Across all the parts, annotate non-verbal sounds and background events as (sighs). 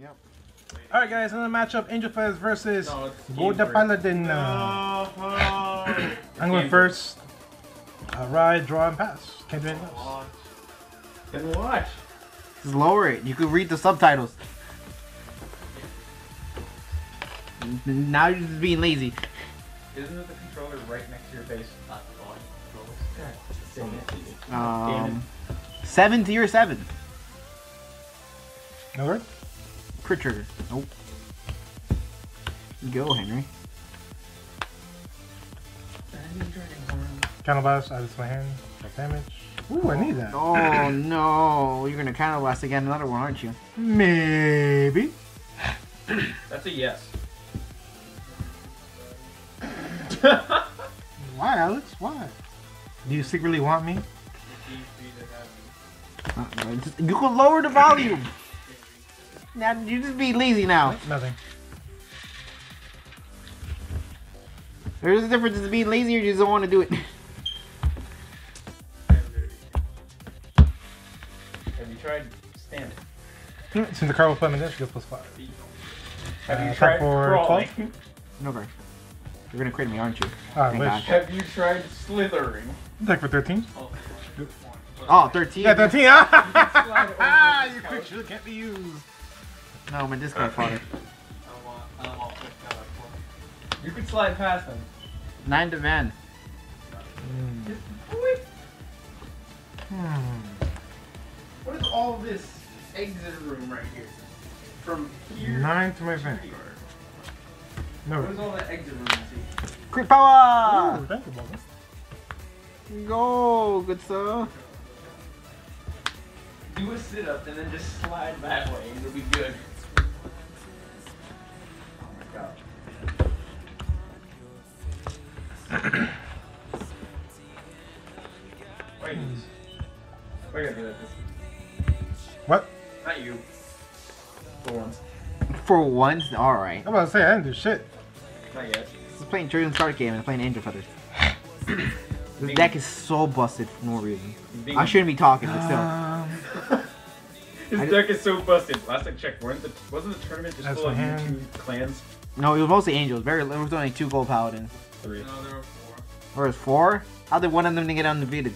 Yep. Alright guys, another matchup, Angel Fez versus No, it's game Golda three. Paladin. No, Uh. I'm going first. Uh, ride, draw, and pass. Can't do anything else. Watch. Then watch. Just lower it. You could read the subtitles. Now you're just being lazy. Isn't it the controller right next to your face? Not the volume controls. Damn it. Um, seven to your seven. No word? Crit. Nope. Go, Henry. Counter blast, add it to my hand. Take damage. Ooh, I need that. Oh no, you're gonna counter blast again another one, aren't you? Maybe. That's a yes. (laughs) Why, Alex? Why? Do you secretly want me? Uh, just- You can lower the volume. Now you just be lazy now. Nothing. There's a difference in being lazy or you just don't want to do it. Have you tried standing? (laughs) Since the car will play my deck, you go plus five. Have Uh, you tried for crawling? no, bro. You're gonna crit me, aren't you? Ah, Thank wish. God. Have you tried slithering? Deck for 13. Oh, Oh, 13. Yeah, 13. (laughs) slide over Ah, this you quick couch. can't be used. No, my discard fodder. I don't want. I don't want this guy like. You can slide past him. Nine to van. Hmm. What is all this exit room right here? From here. Nine to my to van. No. What is all that exit room you see? Crit power! Ooh, thank you, Bubba. Go, good stuff. Do a sit up and then just slide that way and it'll be good. For once, alright. I'm about to say I didn't do shit. Not yet. This is playing Chosen Start game and I'm playing Angel Feathers. (coughs) this deck is so busted for no reason. Being- I shouldn't be talking, but still. Um, (laughs) His I- deck is so busted. Last I checked, weren't the, wasn't the tournament just That's full of my hand. YouTube clans? No, it was mostly Angels. Very, there was only two gold paladins. Three. No, there were four. There was four? How did one of them get undefeated?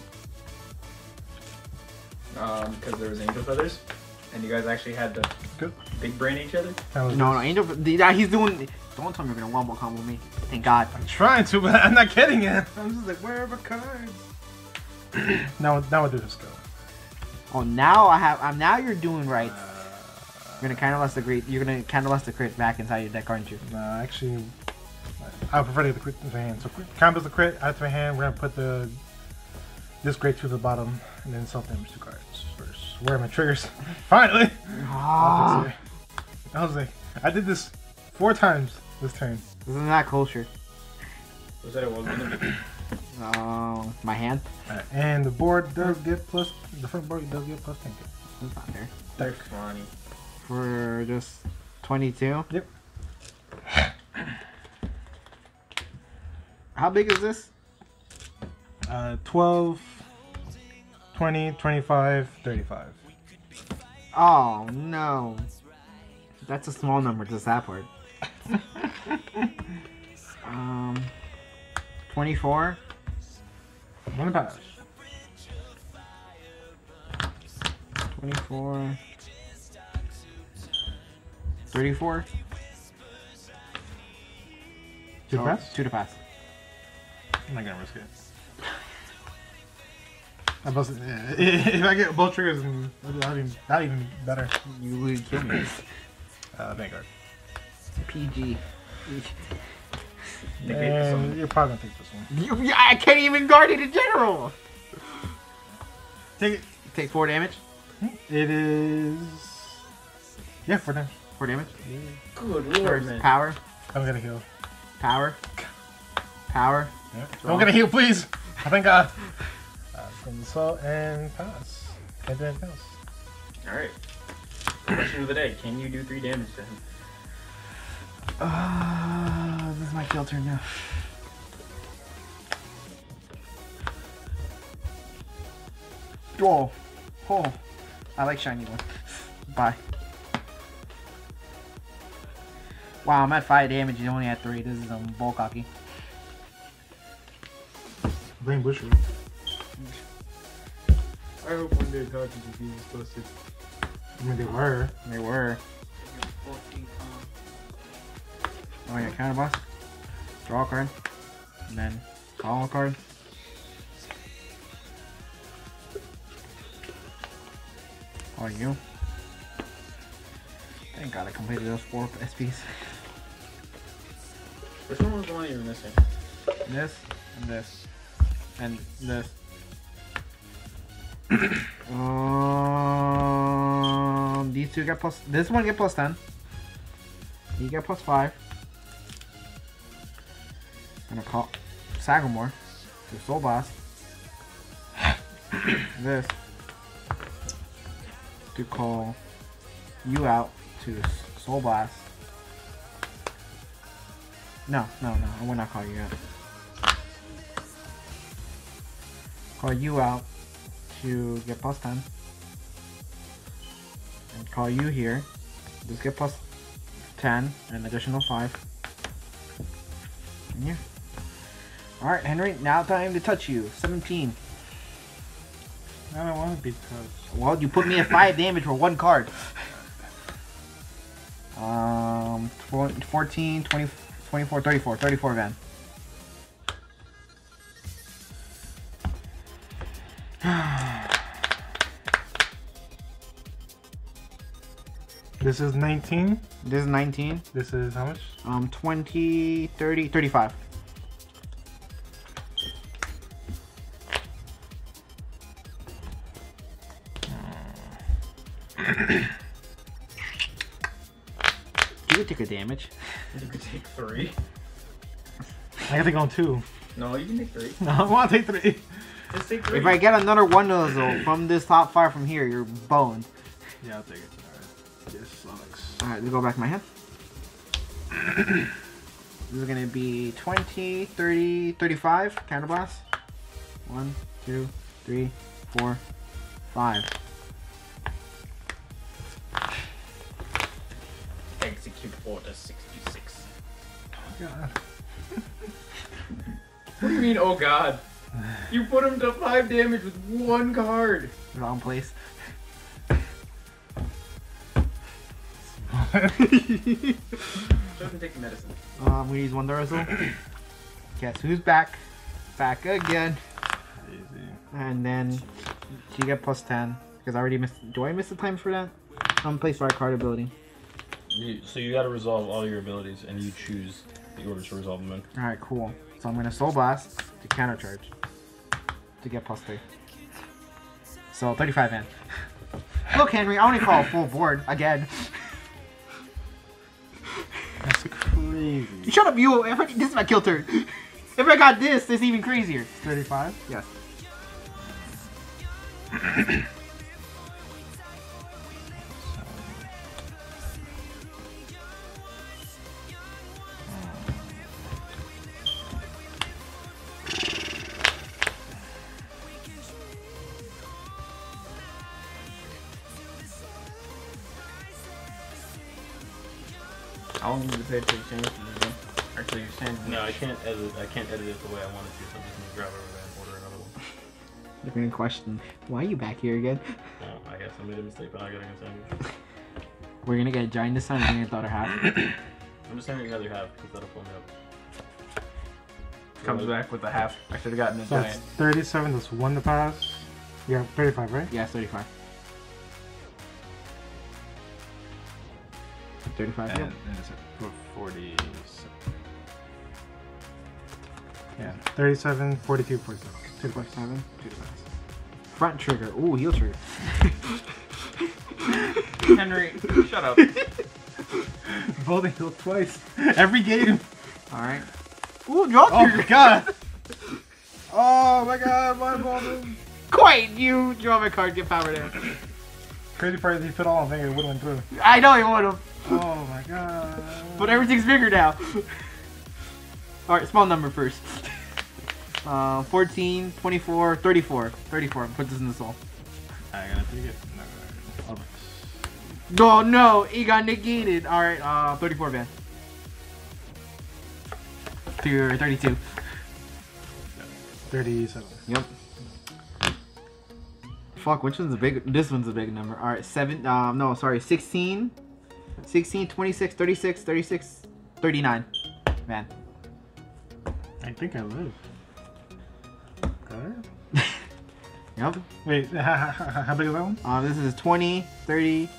Um, because there was Angel Feathers, and you guys actually had to Good. big brain each other. that No, no, Angel. the- yeah, He's doing. Don't tell me you're gonna wombo combo me. Thank God. I'm trying to, but I'm not getting it. (laughs) I'm just like, where are the cards? (clears throat) now, now I do this go. Oh, now I have. I'm now you're doing right. Uh, you're gonna kind of less the great. You're gonna kind of less the crit back inside your deck, aren't you? Nah, actually, I prefer to get the crit to my hand. So combos the crit, out to my hand. We're gonna put the this great to the bottom, and then self damage two cards first. Where are my triggers? Finally! Ah, I was like, I did this four times this turn. isn't that kosher? Who said it was gonna be? Oh, my hand. Alright, and the board does get plus. The front board does get plus ten. That's not fair. They're funny. For just 22. Yep. How big is this? Uh, 12, 20, 25, 35. Oh no. That's a small number to that part. (laughs) um, 24. One pass. 24. 34. Two Oh, pass? Two to pass. I'm not gonna risk it. I busted, yeah. If I get both triggers, then that'd even, that'd even better. You would kill me. Uh, Vanguard. PG. Negate And you're probably gonna take this one. You, I can't even guard it in general. Take it. Take four damage. It is. Yeah, four damage. Four damage. Good lord, man. Power. I'm gonna heal. Power. Power. Yeah. Don't get a heal, please. I think. God. Uh, from the salt and pass. Can't do anything. Alright. Question of the day Can you do three damage to him? Uh, this is my kill turn now. Oh, oh, I like shiny one. Bye. Wow, I'm at 5 damage, you only had 3. This is um, bull cocky. Blame Busher. I hope one day cartridges will be busted. I mean, they were. They were. Oh yeah, counter blast. Draw a card. And then call a card. Oh you. Thank god I completed those four SPs. Which one was the one you were missing? This and this. And this. Um these two get plus this one get plus ten. You get plus five. I'm gonna call Sagramore to Soul Blast. this to call you out to Soul Blast. No, no, no, I will not call you out. Call you out to get plus 10. And call you here. Just get plus 10 and additional 5. And yeah. Alright, Henry, now time to touch you. 17. I don't want to be touched. Well, you put me at 5 (laughs) damage for one card. Um, tw- 14, 20, 24, 34, 34 Van. This is 19. This is 19. This is how much? Um, 20, 30, 35. (coughs) You could take a damage. You could take three. I gotta go on two. No, you can take three. No, I want to take three. Just take three. If I get another one of those from this top five from here, you're boned. Yeah, I'll take it. Alright. This sucks. Alright, let's go back to my hand. (clears throat) this is gonna be 20, 30, 35 counterblast. One, two, three, four, five. Execute order 66. Oh God. (laughs) What do you mean, oh god? You put him to five damage with one card. Wrong place. Take medicine. Uh, I'm gonna use one Duracell. Guess who's back? Back again. Easy. And then you get plus 10. Because I already missed. Do I miss the time for that? I'm place fire card ability. You, so you got to resolve all your abilities, and you choose the order to resolve them in. Alright, cool. So I'm gonna Soul Blast to counter charge. To get plus 3. So 35 in. (laughs) Look, Henry, I only call a full board again. (laughs) crazy. Shut up, you! If I- This is my kill turn. (laughs) If I got this, it's even crazier. 35? Yes. How long did you pay to change I can't edit. I can't edit it the way I wanted to, so I'm just gonna grab over there and order another one. You're gonna question, why are you back here again? No, I guess I made a mistake, but I gotta get sandwich. We're gonna get a giant this time, we're gonna get the other half. I'm just sending another half because that'll pull me up. Comes back with a half. I should have gotten a So that's giant. 37, that's one to pass. Yeah, 35, right? Yeah, 35. 35, And, yep. and it's 40. 37, 42, 47. Two to pass. 47, two to. Front trigger, ooh, heal trigger. (laughs) Henry, shut up. (laughs) Voting heal twice. Every game. Alright. Ooh, draw Oh trigger! my god. (laughs) Oh my god, my bottom. Quite! You draw my card, get power there. Crazy part is he fit all on there, it would have went through. I know you want to, Oh my god. but everything's bigger now. Alright, small number first. Uh, 14, 24, 34. 34, put this in the soul. I gotta take it. No, Oh no, it got negated. Alright, uh, 34 van. to 32. 37. Yep. Fuck, which one's a big? This one's a big number. All right, seven. Um, no, sorry, 16, 16, 26, 36, 36, 39. Man. I think I live. Got (laughs) it? Yep. Wait, how, (laughs) how, how big is that one? Uh, this is 20, 30,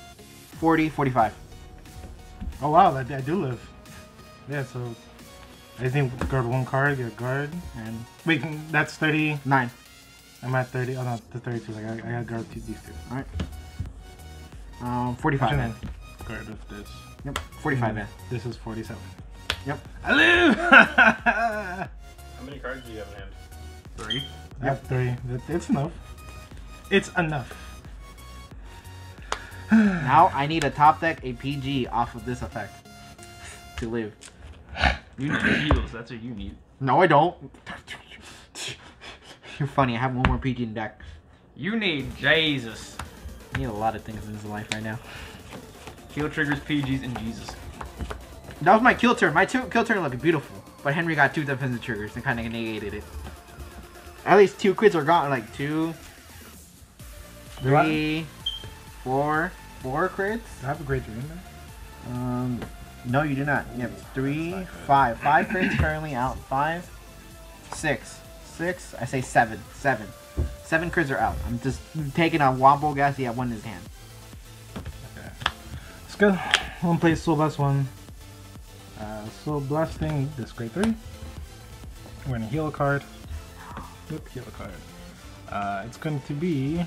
40, 45. Oh wow, I, I do live. Yeah, so I think guard one card, get a guard, and wait, that's 39. I'm at 30. Oh no, the 32. I got, I got guard two, these two. All right. Um, 45 man. Guard with this. Yep. 45 Mm, man. This is 47. Yep. I live. (laughs) How many cards do you have in hand? Three. I have three. It- It's enough. It's enough. (sighs) Now I need a top deck a PG off of this effect to live. You need heals. That's what you need. No, I don't. (laughs) You're funny. I have one more PG in deck. You need Jesus. I need a lot of things in his life right now. Heal triggers, PGs, and Jesus. That was my kill turn. My two, kill turn looked beautiful, but Henry got two defensive triggers and kind of negated it. At least two crits are gone. Like two, three, four, four Do I, three, four, four crits. do I have a great dream there? Um, no, you do not. You have three, That's five. Five crits currently out. Five, six, six. I say seven. Seven. Seven crits are out. I'm just taking a Wombo gas. He had one in his hand. Okay. Let's go. One play Soul Blast one. Uh, Soul Blasting this grade three. We're gonna heal a card. Yep, heal a card. Uh, it's going to be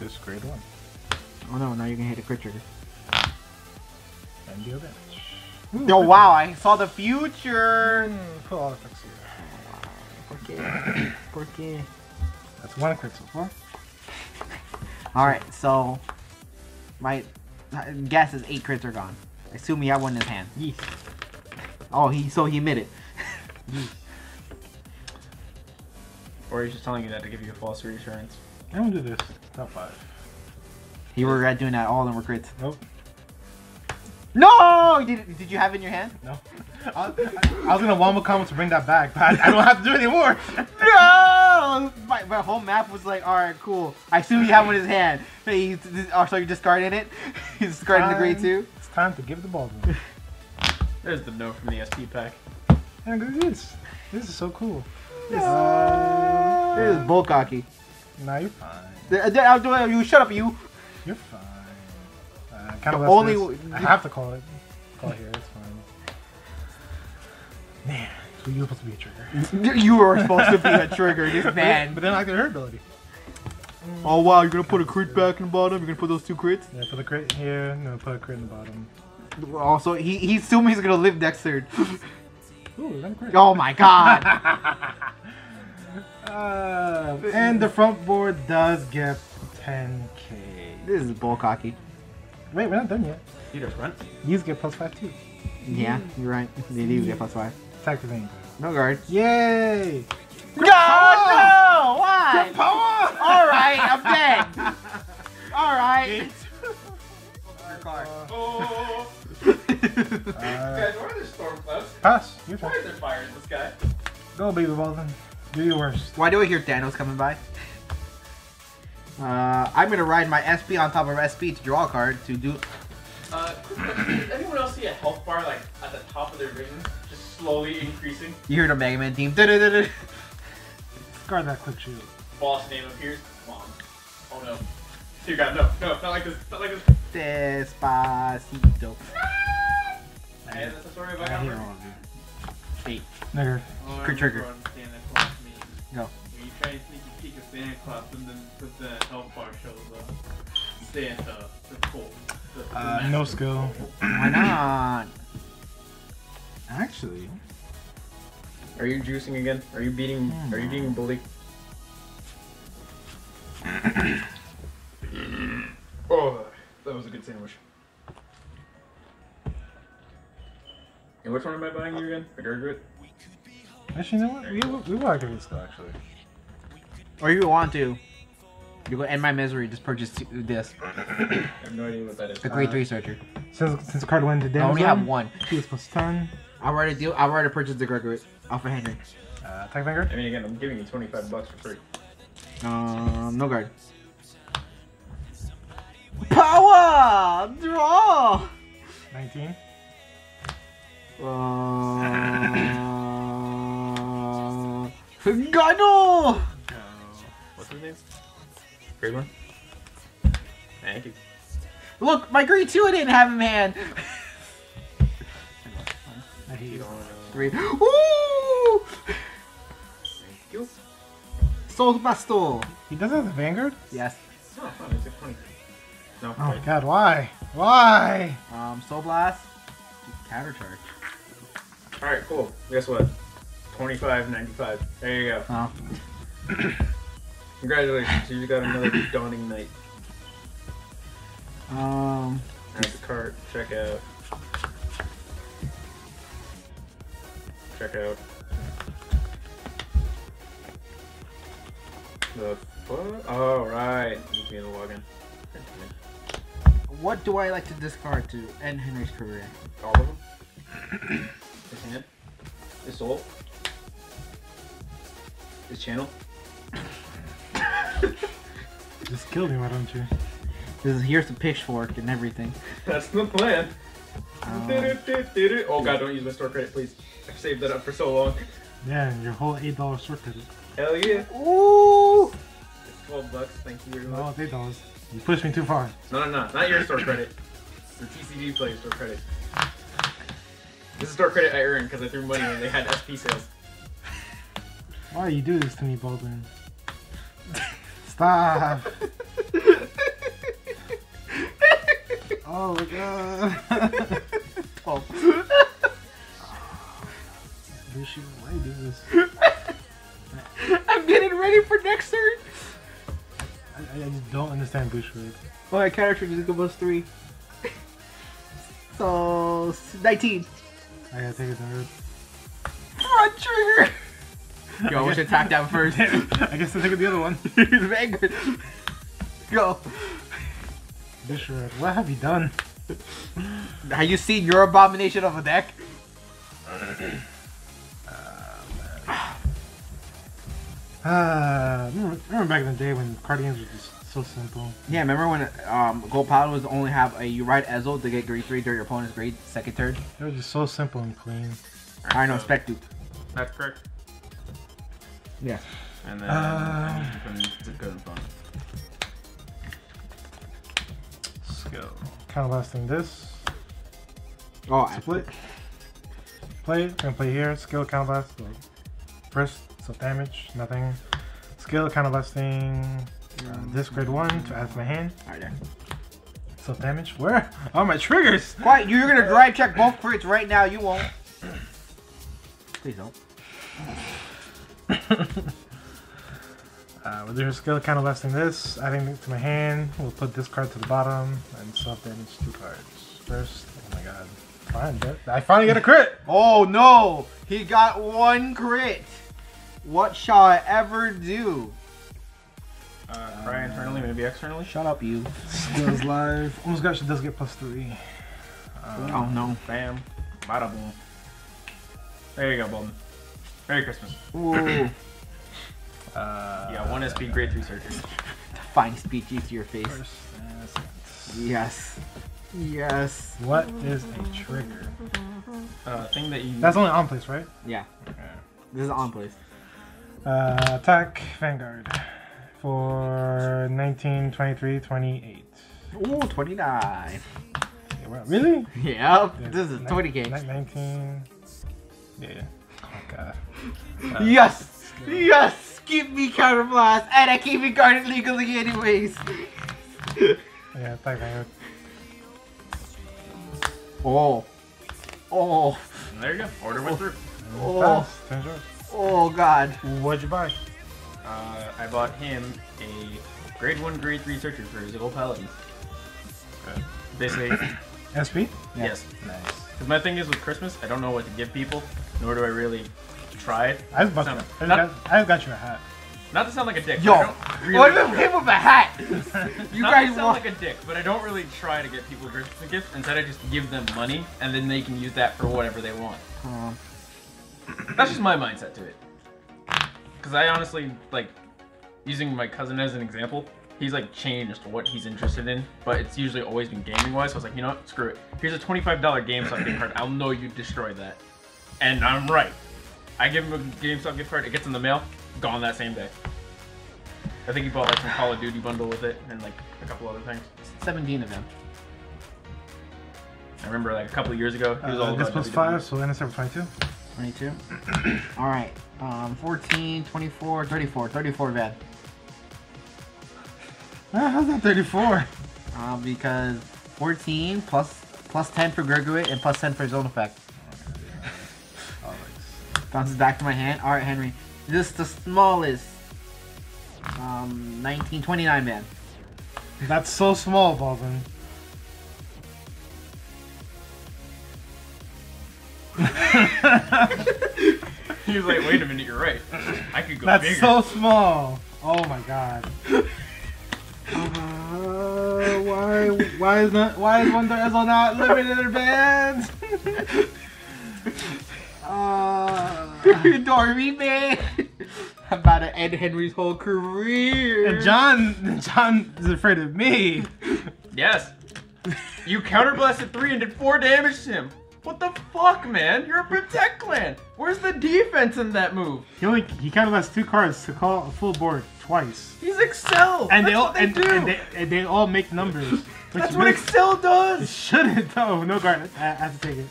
this grade one. Oh no! Now you can hit a crit trigger. And deal damage. Oh wow! I saw the future. Mm, put all effects here. Okay. Okay. That's one crit so far. All right. So my guess is eight crits are gone. I assume he had one in his hand. Yeet. Oh, he so he admitted. Or he's just telling you that to give you a false reassurance. I'm gonna do this. Top five. He regret doing that. All of them were crits. Nope. No! Did, did you have it in your hand? No. I, I, I was gonna Wombo comment to bring that back, but I, I don't have to do it anymore. (laughs) No! My, my whole map was like, all right, cool. I assume you have one in his hand. Hey, he's, oh, so you're discarding it? (laughs) He's discarding the grade Time. two? It's time to give the ball to me. There's the note from the SP pack. And look at this. This is so cool. This is bull cocky. Nah, you're fine. Uh, uh, uh, You shut up, you. You're fine. Uh, kind of only. I have to call it. Call it here. It's fine. Man, so you're supposed to be a trigger. You were supposed to be a trigger, this (laughs) But man. then I get her ability. Oh wow, you're gonna put a crit back in the bottom. You're gonna put those two crits. Yeah, put the crit here. I'm put a crit in the bottom. Also, he he's assuming he's gonna live next turn. Ooh, crit. Oh my god. (laughs) Uh, and the front board does get 10k. this is bull cocky. Wait, we're not done yet. Peter front. These get plus 5 too. Yeah, you're right. They do get plus five. Attack the vein. No guard. Yay! No, no, why? Power! All right, I'm dead. All right. Your card. Oh! Uh, Guys, why are there storm clouds? pass. Your Why is there fire in the sky? Go, baby Baldwin. Do your worst. Why do I hear Thanos coming by? Uh, I'm gonna ride my SP on top of SP to draw a card to do. Uh. Does anyone else see a health bar like at the top of their ring, just slowly increasing? You hear the Mega Man team. (laughs) Guard that quick shield. Boss name appears. Mom. Oh no. Dear God, no, no, not like this, not like this. Despacito. And that's the story of I my hear all of you. Eight. Nigger. Oh, Crit trigger. remember on Santa Claus memes. Go. When you try and sneak a peek of Santa Claus and then but the health bar shows up. Santa, the cold. The, the Uh, no skill. Why not? Actually, Are you juicing again? Are you beating? Are you being bully? (coughs) oh, that was a good sandwich. And which one am I buying you again? The Gurgrit? Actually, you know what? We, we will activate skill, actually. Or you want to. You go end my misery. Just purchase this. (coughs) I have no idea what that is. The Great Researcher. Since, since the card went to I damage only have one. He was plus 10. I'll already deal. I'll already purchased the Gregory off of Henry. Uh, attack Vanguard. I mean, again, I'm giving you 25 bucks for free. Um, no guard. Power draw. 19. Uh, (laughs) Grade one? Thank you. Look, my grade two I didn't have in hand. I hate you. Three. Ooh! Thank you. Soul Basto. He does have the Vanguard? Yes. Oh, fine, it's like 20. No, Oh my god, why? Why? Um, Soul Blast. Counter charge. Alright, cool. Guess what? 25, 95. There you go. Oh. (clears throat) Congratulations, you got another (coughs) dawning night. Um. Add the cart, check out. Check out. The fuck? Oh, right. Need me to log in. What do I like to discard to end Henry's career? All of them? His hand? His soul? His channel? Just kill me, why don't you? This is here's the pitchfork and everything. That's the plan. Um, Oh god, don't use my store credit, please. I've saved that up for so long. Yeah, your whole $8 short credit. Hell yeah. Ooh! It's 12 bucks, thank you very No, much. it's $8. You pushed me too far. No, no, no, not your store credit. The TCG player store credit. This is store credit I earned because I threw money when they had SP sales. Why you do this to me, Baldwin? Stop! Oh my god! (laughs) Oh. Why you do this? (laughs) I'm getting ready for next turn. I, I just don't understand Bushiroad. Oh, my character just goes three. So 19. I gotta take it down. Front trigger. Yo, we should attack that first. (laughs) I guess I take the other one. Vanguard. Go. Bushiroad, what have you done? Have you seen your abomination of a deck? Ah, remember, remember back in the day when card games were just so simple. Yeah, remember when um, Gold Paladin was only have a you ride Ezel to get grade three during your opponent's grade second turn? They was just so simple and clean. I know, spec dupe. That's correct. Yeah. And then Uh, you can put it good in front. Skill. Counterblasting this. Oh, I Split. Play. Gonna play here. Skill counterblast. So first, so damage, nothing. Skill counterblasting. Uh, this grade one to add to my hand. Alright, there. So damage. Where? Oh, my triggers. Quiet, you're gonna drive check both crits right now. You won't. (coughs) Please don't. (laughs) Uh, with your skill counterblasting this, adding it to my hand, we'll put this card to the bottom and self damage two cards. First, oh my god. Fine, I finally get a crit! Oh no! He got one crit. What shall I ever do? Uh, try internally, maybe externally. Shut up, you. Skills live. Almost got she does get plus three. Uh, Oh no. Bam. Bada boom. There you go, Baldwin. Merry Christmas. Ooh. Uh, Yeah, one SP grade 3 searcher. Fine speech to your face. First, uh. Yes. Yes. What is a trigger? Uh, thing that you. That's only on place, right? Yeah. Okay. This is on place. Uh, attack Vanguard for 19, 23, 28. Ooh, 29. Yeah, well, really? Yep. Yeah, This is ni- 20k. 19. Yeah. Oh god. Uh, Yes! Yes! Give me counterblast! And I keep it guarded legally anyways! (laughs) Yeah, attack Vanguard. Oh. Oh. There you go. Order went through. Oh. Pass. Oh god. What'd you buy? Uh, I bought him a grade 1, grade 3 searcher for his Gold Paladins. Basically, (coughs) SP? yes. Nice. Because my thing is with Christmas, I don't know what to give people, nor do I really try it. I've got, So, you, I've, not- got, I've got you a hat. Not to sound like a dick. Yo, but I don't really what if him with a hat? (laughs) You Not guys to sound want? like a dick, but I don't really try to get people Christmas gifts. Instead, I just give them money, and then they can use that for whatever they want. Um, That's just my mindset to it. Because I honestly like using my cousin as an example. He's like changed what he's interested in, but it's usually always been gaming wise. So I was like, you know what, screw it. Here's a $25 game something card. I'll know you destroyed that, and I'm right. I give him a GameStop gift card. It gets in the mail, gone that same day. I think he bought like some Call of Duty bundle with it and like a couple other things. 17 of them. I remember like a couple of years ago, he was all Uh, about this plus WWE. 5, so NSF 22. 22. (clears throat) All right. Um, 14, 24, 34. 34 bad. Ah, how's that 34? Um, because 14 plus plus 10 for Gregory and plus 10 for his own effect. Bounces back to my hand. All right, Henry. This is the smallest. Um, 1929 man. That's so small, Baldwin. (laughs) He was like, wait a minute, you're right. I could go That's bigger. so small. Oh my god. Uh, why? Why is not? Why is Wonder Ezel not limited their bands? (laughs) uh, (laughs) Dormy man. I'm about to end Henry's whole career. and John, John is afraid of me. Yes. You counterblasted three and did four damage to him. What the fuck, man? You're a Protect Clan. Where's the defense in that move? He only he kind of has two cards to call a full board twice, He's Excel. and That's they all what they and, do. and they and they all make numbers. That's what makes- Excel It does. (laughs) shouldn't though. No guard. I, I have to take it.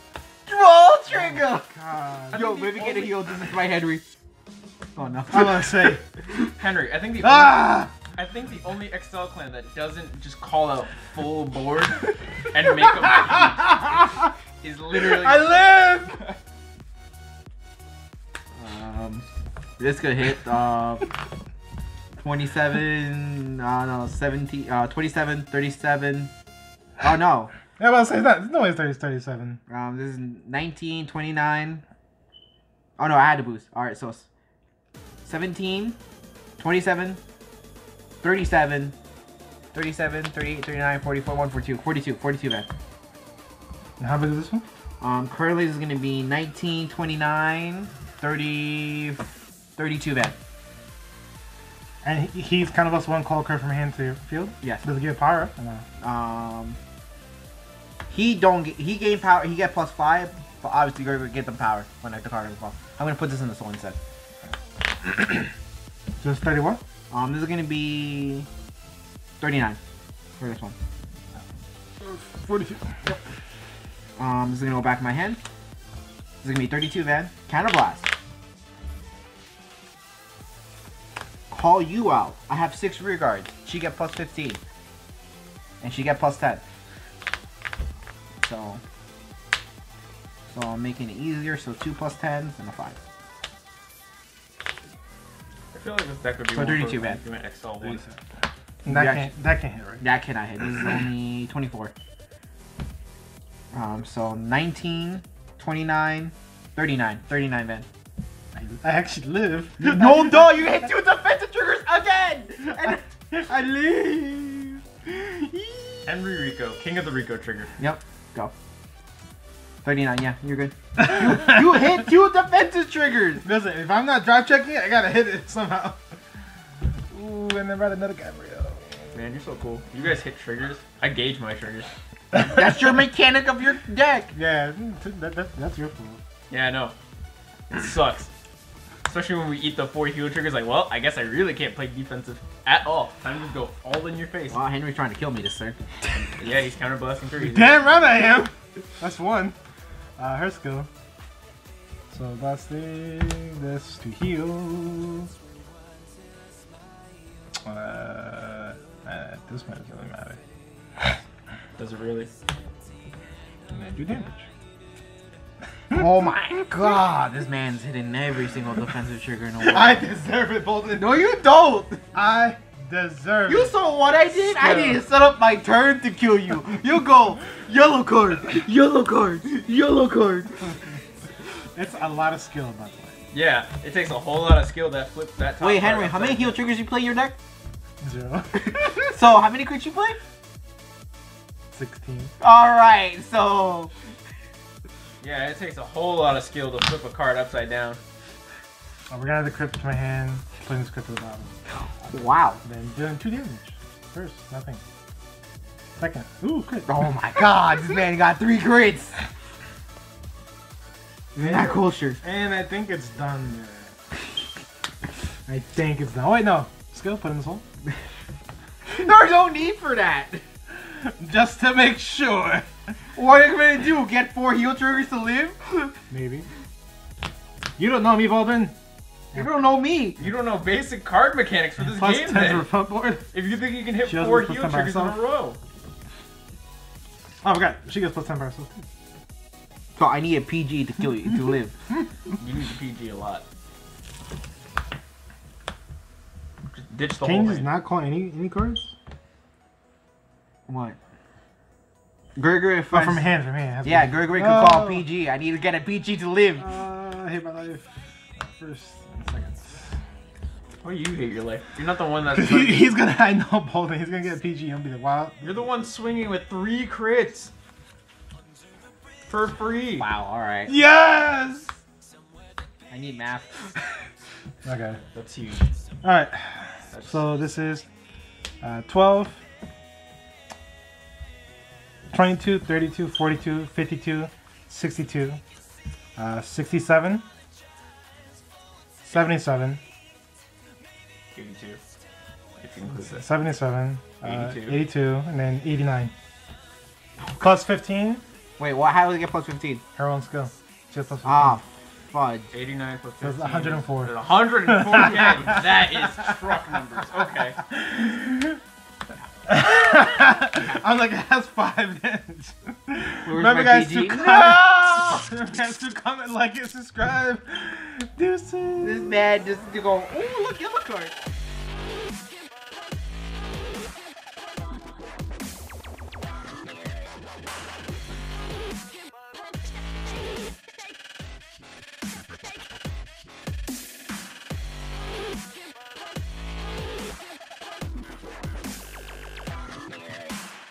Draw trigger. God. Yo, maybe get a heal. This is my Henry. Oh no. I'm gonna say. (laughs) Henry, I think the ah! only, I think the only Excel clan that doesn't just call out full board and make them is literally. I live. Um, this could hit uh, 27, uh, no, 17, uh, 27, 37. Oh no. Yeah, well, say that. No way, it's 30, 37. Um, this is 19, 29. Oh no, I had to boost. Alright, so it's 17, 27, 37, 37, 38, 39, 44, 142, 42, 42 man. And how big is this one? Um, currently this is gonna be 19, 29, 30, 32 man. And he's kind of lost one call card from hand to field. Yes. Does it give power up? no? Um, he don't get, he gain power. He get plus five, but obviously you're gonna get the power when I the card is fall. I'm gonna put this in the soul instead. (clears throat) Just 31? Um, this is gonna be 39 for this one. 42. Um, this is gonna go back in my hand. This is gonna be 32 van. Counter blast. Call you out. I have six rear guards. She get plus 15. And she get plus 10. So, so I'm making it easier. So two plus 10s and a five. I feel like this deck would be So more 32 for man. doing Excel one. That Yeah. can't that can't hit right. That cannot hit. This is only (clears throat) 24. Um, so 19, 29, 39. 39 van. I, I actually live. No, (laughs) dog, you hit two defensive triggers again! And (laughs) I live. Henry Rico, king of the Rico trigger. Yep, go. 39, yeah, you're good. you, you hit two defensive triggers! Listen, if I'm not drive checking, I gotta hit it somehow. Ooh, and then write another Gabriel. Man, you're so cool. You guys hit triggers. I gauge my triggers. That's your mechanic of your deck! Yeah, that, that, that's your fault. Yeah, I know. It sucks. Especially when we eat the four heal triggers. Like, well, I guess I really can't play defensive at all. Time to go all in your face. Wow, Henry's trying to kill me this (laughs) turn. Yeah, he's counterblasting threes. Damn right I am. That's one. Uh, her skill. So blasting this to heal. Uh, uh, this might really matter. Does it really? And then do damage. Oh my god, this man's hitting every single defensive trigger in the world. I deserve it, Bolton. no, you don't! I deserve You it. saw what I did? I didn't set up my turn to kill you. You go, yellow card, yellow card, yellow card. It's a lot of skill, by the way. Yeah, it takes a whole lot of skill that flip that. Top Wait, Henry, how many upside heal down. triggers you play in your deck? Zero. So, how many crits you play? (laughs) 16. Alright, so. Yeah, it takes a whole lot of skill to flip a card upside down. Oh, we're gonna have the crypt to my hand, putting this crypt to the bottom. Wow. Then doing two damage. First, nothing. Second, ooh, crit. Oh my god, this man got three crits. Isn't that kosher? And I think it's done there. I think it's done. Oh, wait, no. Skill, put in this hole. (laughs) There's no need for that. (laughs) Just to make sure. What are you gonna do? Get four heal triggers to live? Maybe. You don't know me, Valdrin. You don't know me. You don't know basic card mechanics for this Plus game, 10 then. front board. If you think you can hit She four heal 10 by triggers in a row. Oh, I forgot. She gets plus 10 by herself. too. So I need a PG to kill you to live. (laughs) You need the PG a lot. Just ditch the Kane whole does thing. not call any any cards? What? Gregory, Oh, from hand, from hand. It has to Yeah, be- Gregory could call Oh. PG. I need to get a PG to live. Uh, I hate my life. First and second. Why do you hate your life? You're not the one that's. (laughs) He- he's gonna, I know, Baldwin. He's gonna get a PG. He'll be like, wow. You're the one swinging with three crits. For free. Wow, alright. Yes! I need math. (laughs) Okay. That's huge. Alright. That's- So this is uh, 12, 22, 32, 42, 52, 62, uh, 67, 77, 82. If you include this. 77, uh, 82. 82, and then 89. Plus 15, Wait, what? How do we get plus 15? her own skill. She has plus 15. Ah, fudge. 89 plus So 15. it's 104. is 104. (laughs) yeah, that is truck numbers. Okay. (laughs) (laughs) I'm like, it has five ends. Remember, guys, PG? to No! comment. Remember, guys, to comment, (laughs) like, and subscribe. Deuces. This man just to go, oh, look, yellow card.